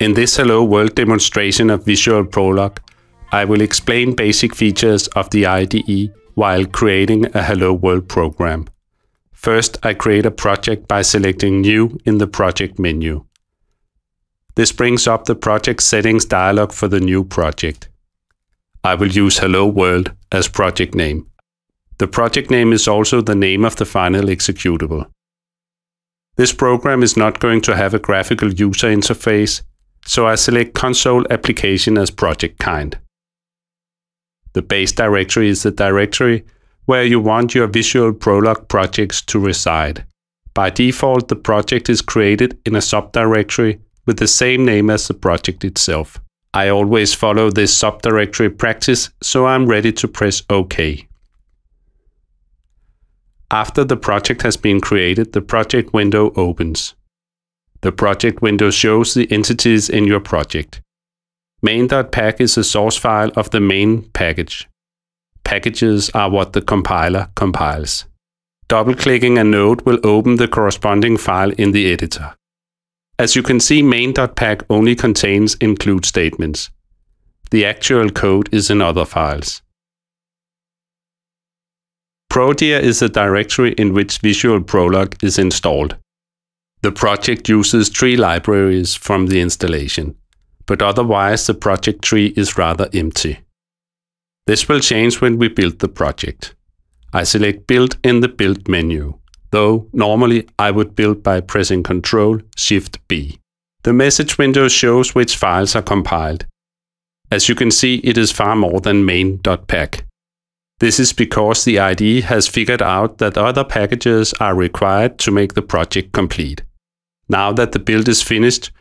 In this Hello World demonstration of Visual Prolog, I will explain basic features of the IDE while creating a Hello World program. First, I create a project by selecting New in the Project menu. This brings up the project settings dialog for the new project. I will use Hello World as project name. The project name is also the name of the final executable. This program is not going to have a graphical user interface, so I select Console Application as project kind. The base directory is the directory where you want your Visual Prolog projects to reside. By default, the project is created in a subdirectory with the same name as the project itself. I always follow this subdirectory practice, so I'm ready to press OK. After the project has been created, the project window opens. The project window shows the entities in your project. Main.pack is a source file of the main package. Packages are what the compiler compiles. Double-clicking a node will open the corresponding file in the editor. As you can see, main.pack only contains include statements. The actual code is in other files. ProDir is the directory in which Visual Prolog is installed. The project uses three libraries from the installation but otherwise the project tree is rather empty. This will change when we build the project. I select Build in the Build menu, though normally I would build by pressing Ctrl Shift B. The message window shows which files are compiled. As you can see, it is far more than main.pack. This is because the IDE has figured out that other packages are required to make the project complete. Now that the build is finished,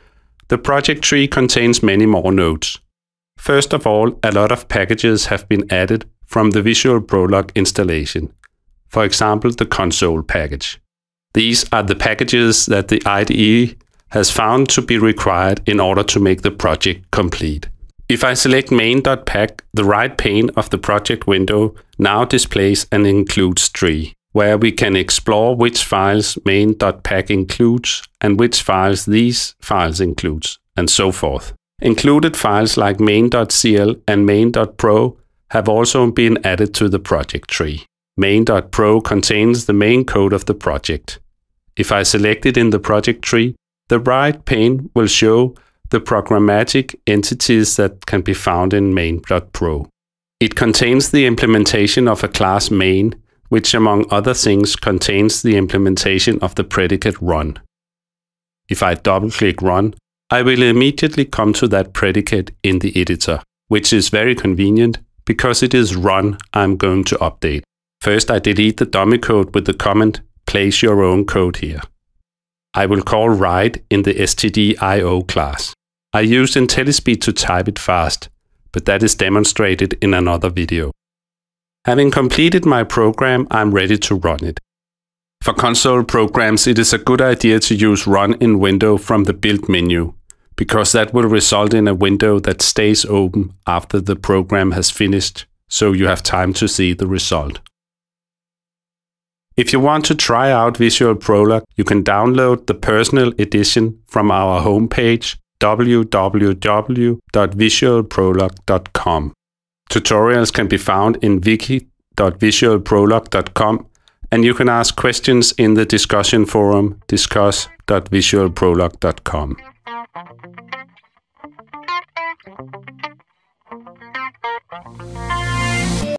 the project tree contains many more nodes. First of all, a lot of packages have been added from the Visual Prolog installation. For example, the console package. These are the packages that the IDE has found to be required in order to make the project complete. If I select main.pack, the right pane of the project window now displays an includes tree where we can explore which files main.pack includes and which files these files includes, and so forth. Included files like main.cl and main.pro have also been added to the project tree. Main.pro contains the main code of the project. If I select it in the project tree, the right pane will show the programmatic entities that can be found in main.pro. It contains the implementation of a class main which among other things contains the implementation of the predicate run. If I double-click run, I will immediately come to that predicate in the editor, which is very convenient because it is run I'm going to update. First I delete the dummy code with the comment place your own code here. I will call write in the stdio class. I use IntelliSpeed to type it fast, but that is demonstrated in another video. Having completed my program, I'm ready to run it. For console programs, it is a good idea to use Run in window from the Build menu, because that will result in a window that stays open after the program has finished, so you have time to see the result. If you want to try out Visual Prolog, you can download the personal edition from our homepage www.visualprolog.com. Tutorials can be found in wiki.visualprolog.com and you can ask questions in the discussion forum discuss.visualprolog.com.